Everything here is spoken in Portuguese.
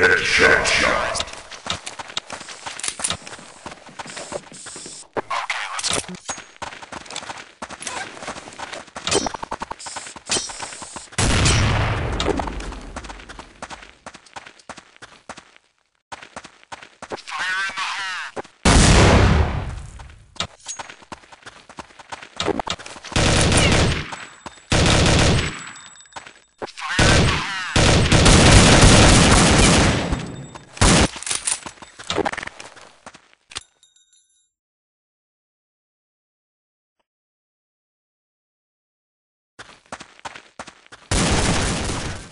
Headshot.